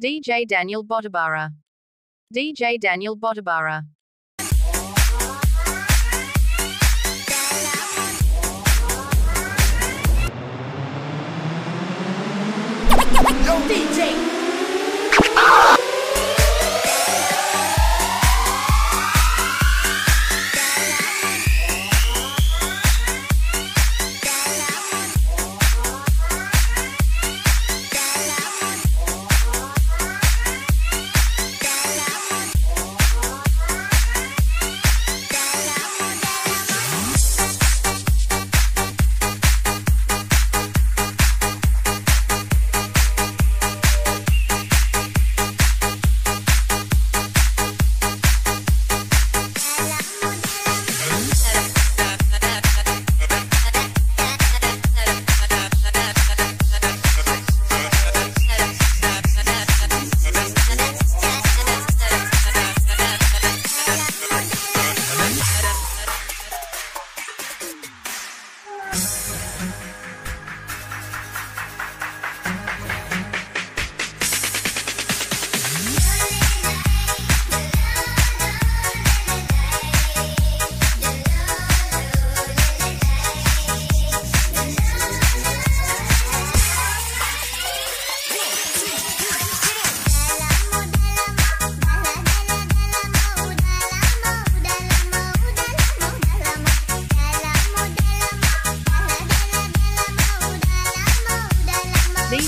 DJ Daniel Botabara. DJ Daniel DJ.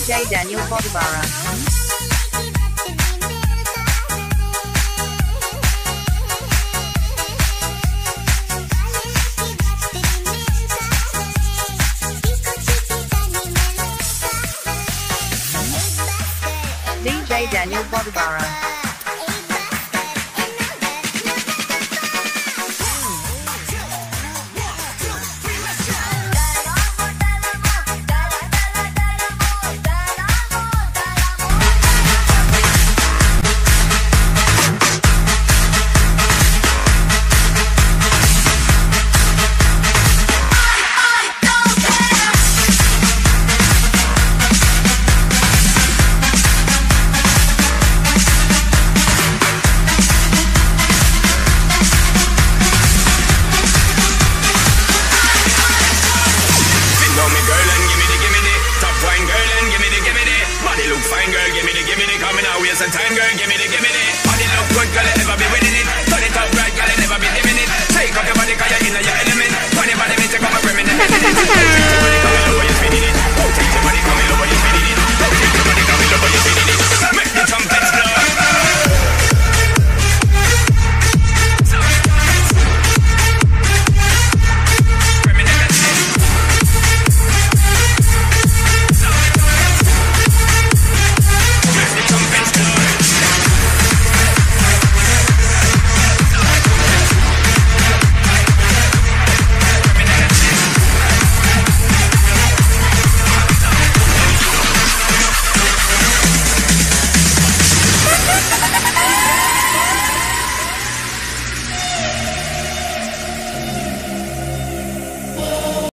DJ Daniel Botabara. DJ Daniel Botabara. Fine, girl, give me the, give me the coming out some time, girl, give me the, give me the body look good, girl, you never be winning it.